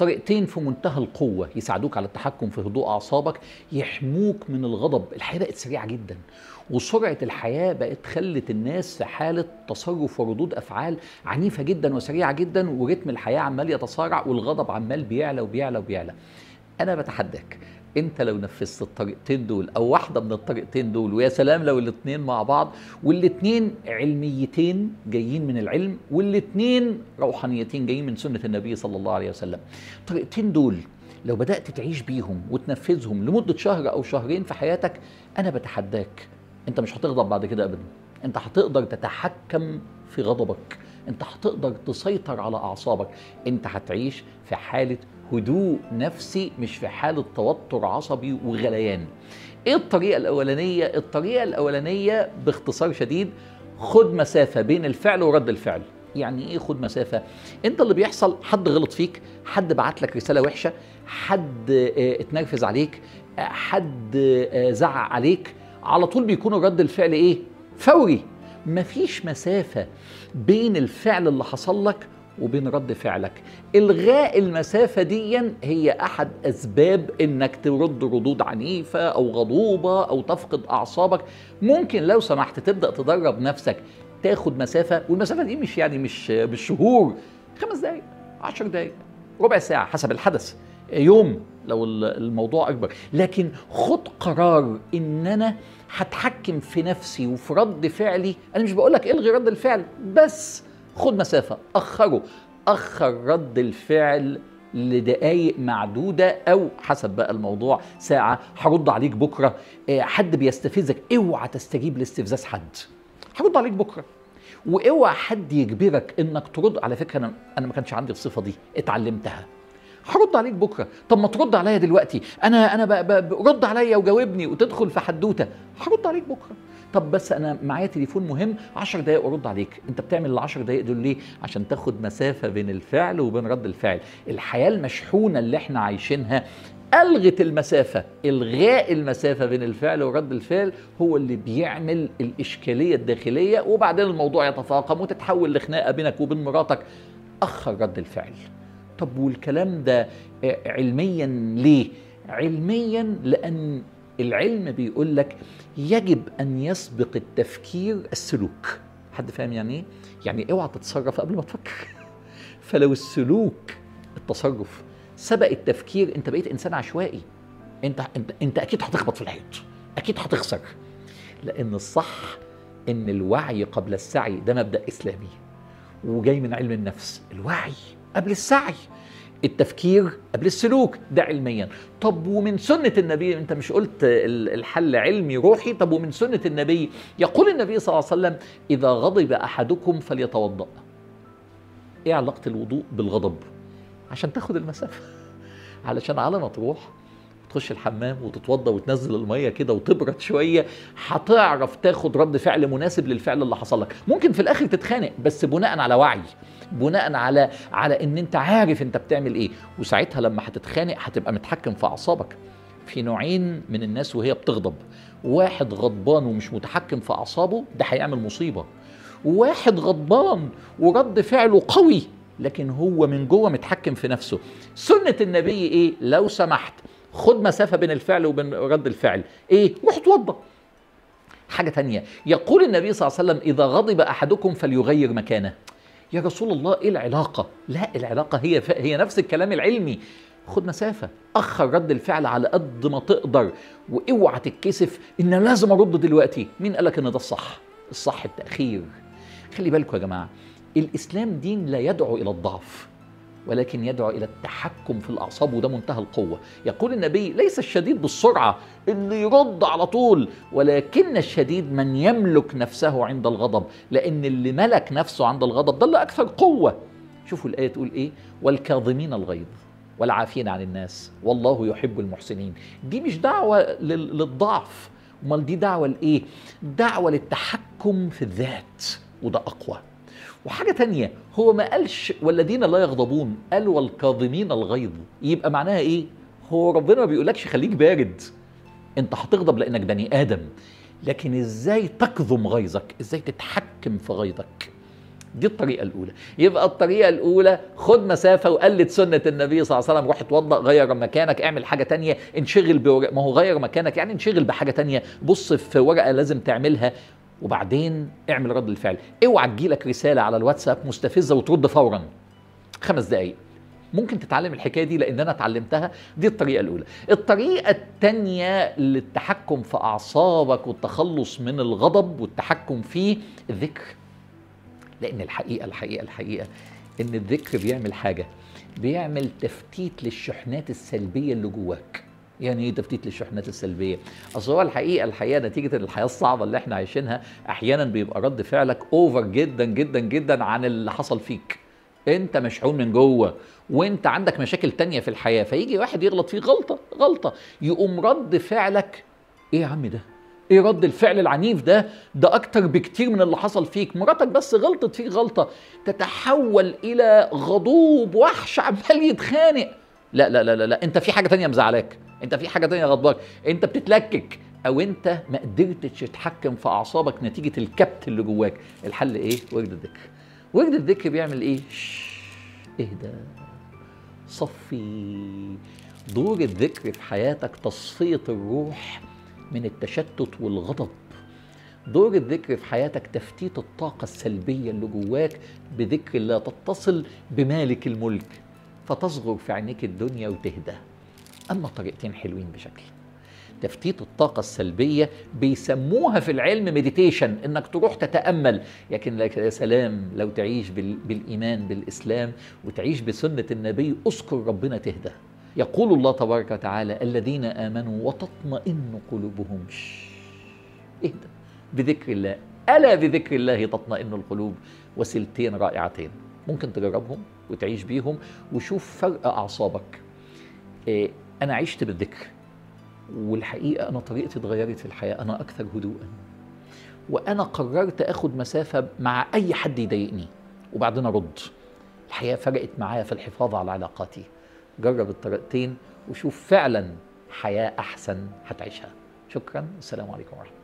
طريقتين في منتهى القوة يساعدوك على التحكم في هدوء أعصابك يحموك من الغضب. الحياة بقت سريعة جدا وسرعة الحياة بقت خلت الناس في حالة تصرف وردود أفعال عنيفة جدا وسريعة جدا ورتم الحياة عمال يتسارع والغضب عمال بيعلى وبيعلى وبيعلى. أنا بتحداك. أنت لو نفذت الطريقتين دول أو واحدة من الطريقتين دول ويا سلام لو الاثنين مع بعض والاثنين علميتين جايين من العلم والاثنين روحانيتين جايين من سنة النبي صلى الله عليه وسلم. الطريقتين دول لو بدأت تعيش بيهم وتنفذهم لمدة شهر أو شهرين في حياتك أنا بتحداك. أنت مش هتغضب بعد كده ابدا. أنت هتقدر تتحكم في غضبك. أنت هتقدر تسيطر على أعصابك. أنت هتعيش في حالة هدوء نفسي مش في حالة توتر عصبي وغليان إيه الطريقة الأولانية؟ الطريقة الأولانية باختصار شديد خد مسافة بين الفعل ورد الفعل يعني إيه خد مسافة؟ أنت اللي بيحصل حد غلط فيك حد بعت لك رسالة وحشة حد آه اتنرفز عليك آه حد آه زعق عليك على طول بيكون رد الفعل إيه؟ فوري مفيش مسافة بين الفعل اللي حصل لك وبين رد فعلك. إلغاء المسافة دي هي أحد أسباب إنك ترد ردود عنيفة أو غضوبة أو تفقد أعصابك. ممكن لو سمحت تبدأ تدرب نفسك تاخد مسافة والمسافة دي مش يعني مش بالشهور خمس دقايق عشر دقايق ربع ساعة حسب الحدث. يوم لو الموضوع أكبر. لكن خد قرار إن أنا هتحكم في نفسي وفي رد فعلي. أنا مش بقولك إلغي رد الفعل بس خد مسافة. أخره أخر رد الفعل لدقايق معدودة أو حسب بقى الموضوع ساعة هرد عليك بكرة. حد بيستفزك اوعى تستجيب لاستفزاز حد. هرد عليك بكرة. وأوعى حد يجبرك إنك ترد. على فكرة أنا ما كانش عندي الصفة دي اتعلمتها. هرد عليك بكرة. طب ما ترد عليا دلوقتي. أنا أنا رد عليا وجاوبني وتدخل في حدوتة. هرد عليك بكرة. طب بس أنا معايا تليفون مهم 10 دقايق وارد عليك. أنت بتعمل ال 10 دقايق دول ليه؟ عشان تاخد مسافة بين الفعل وبين رد الفعل. الحياة المشحونة اللي إحنا عايشينها ألغت المسافة. إلغاء المسافة بين الفعل ورد الفعل هو اللي بيعمل الإشكالية الداخلية وبعدين الموضوع يتفاقم وتتحول لخناقة بينك وبين مراتك. أخر رد الفعل. طب والكلام ده آه، علميا ليه؟ علميا لأن العلم بيقول لك يجب أن يسبق التفكير السلوك. حد فاهم يعني إيه؟ يعني اوعى تتصرف قبل ما تفكر. فلو السلوك التصرف سبق التفكير أنت بقيت إنسان عشوائي. أنت أنت أنت أكيد هتخبط في الحيط. أكيد هتخسر. لأن الصح إن الوعي قبل السعي ده مبدأ إسلامي وجاي من علم النفس. الوعي. قبل السعي. التفكير قبل السلوك ده علميا. طب ومن سنة النبي أنت مش قلت ال- الحل علمي روحي؟ طب ومن سنة النبي يقول النبي صلى الله عليه وسلم إذا غضب أحدكم فليتوضأ. إيه علاقة الوضوء بالغضب؟ عشان تاخد المسافة. علشان على ما تروح تخش الحمام وتتوضى وتنزل المية كده وتبرد شوية هتعرف تاخد رد فعل مناسب للفعل اللي حصل لك. ممكن في الآخر تتخانق بس بناء على وعي. بناء على على إن أنت عارف أنت بتعمل إيه. وساعتها لما هتتخانق هتبقى متحكم في أعصابك. في نوعين من الناس وهي بتغضب. واحد غضبان ومش متحكم في أعصابه ده هيعمل مصيبة. واحد غضبان ورد فعله قوي لكن هو من جوه متحكم في نفسه. سنة النبي إيه؟ لو سمحت خد مسافة بين الفعل وبين رد الفعل. إيه؟ روح اتوضى. حاجة تانية يقول النبي صلى الله عليه وسلم إذا غضب أحدكم فليغير مكانه. يا رسول الله إيه العلاقة؟ لا العلاقة هي هي نفس الكلام العلمي. خد مسافة أخر رد الفعل على قد ما تقدر وأوعى تتكسف إن لازم أرد دلوقتي. مين قالك إن ده الصح؟ الصح التأخير. خلي بالكم يا جماعة الإسلام دين لا يدعو إلى الضعف. ولكن يدعو إلى التحكم في الأعصاب وده منتهى القوة. يقول النبي ليس الشديد بالسرعة اللي يرد على طول ولكن الشديد من يملك نفسه عند الغضب لأن اللي ملك نفسه عند الغضب ده اللي أكثر قوة. شوفوا الآية تقول إيه؟ والكاظمين الغيظ والعافين عن الناس والله يحب المحسنين. دي مش دعوة لل- للضعف. أمال دي دعوة لإيه؟ دعوة للتحكم في الذات وده أقوى. وحاجة تانية هو ما قالش والذين لا يغضبون قال والكاظمين الغيظ. يبقى معناها إيه؟ هو ربنا ما بيقولكش خليك بارد. أنت هتغضب لأنك بني آدم. لكن إزاي تكظم غيظك؟ إزاي تتحكم في غيظك؟ دي الطريقة الأولى. يبقى الطريقة الأولى خد مسافة وقلد سنة النبي صلى الله عليه وسلم روح اتوضأ غير مكانك اعمل حاجة تانية انشغل بورق. ما هو غير مكانك يعني انشغل بحاجة تانية. بص في ورقة لازم تعملها. وبعدين اعمل رد الفعل. اوعى تجيلك رسالة على الواتساب مستفزة وترد فورا. خمس دقايق. ممكن تتعلم الحكاية دي لأن أنا اتعلمتها. دي الطريقة الأولى. الطريقة الثانية للتحكم في أعصابك والتخلص من الغضب والتحكم في الذكر. لأن الحقيقة الحقيقة الحقيقة إن الذكر بيعمل حاجة. بيعمل تفتيت للشحنات السلبية اللي جواك. يعني إيه تفتيت للشحنات السلبية؟ أصل هو الحقيقة الحقيقة نتيجة الحياة الصعبة اللي إحنا عايشينها أحيانا بيبقى رد فعلك اوفر جدا جدا جدا عن اللي حصل فيك. أنت مشحون من جوه وأنت عندك مشاكل تانية في الحياة فيجي واحد يغلط فيه غلطة غلطة. يقوم رد فعلك إيه يا عم ده؟ إيه رد الفعل العنيف ده؟ ده أكتر بكتير من اللي حصل فيك. مراتك بس غلطت فيك غلطة. تتحول إلى غضوب وحش عمال يتخانق. لا لا لا لا, لا. أنت في حاجة تانية مزعلاك. انت في حاجة تانية غضباك. انت بتتلكك أو انت ما قدرتش تتحكم في اعصابك نتيجة الكبت اللي جواك. الحل إيه؟ ورد الذكر. ورد الذكر بيعمل إيه؟ اهدى. صفي. دور الذكر في حياتك تصفية الروح من التشتت والغضب. دور الذكر في حياتك تفتيت الطاقة السلبية اللي جواك بذكر الله تتصل بمالك الملك. فتصغر في عينيك الدنيا وتهدى. أما طريقتين حلوين بشكل. تفتيت الطاقة السلبية بيسموها في العلم مديتيشن إنك تروح تتأمل. لكن لك يا سلام لو تعيش بال... بالإيمان بالإسلام وتعيش بسنة النبي أذكر ربنا تهدى. يقول الله تبارك وتعالى الذين آمنوا وتطمئن قلوبهم. اهدى. بذكر الله. ألا بذكر الله تطمئن القلوب؟ وسلتين رائعتين. ممكن تجربهم وتعيش بيهم وشوف فرق أعصابك. إيه أنا عشت بالذكر والحقيقة أنا طريقتي اتغيرت في الحياة أنا أكثر هدوءا. وأنا قررت أخد مسافة مع أي حد يضايقني وبعدين أرد. الحقيقة فرقت معايا في الحفاظ على علاقاتي. جرب الطريقتين وشوف فعلا حياة أحسن هتعيشها. شكرا والسلام عليكم ورحمة الله.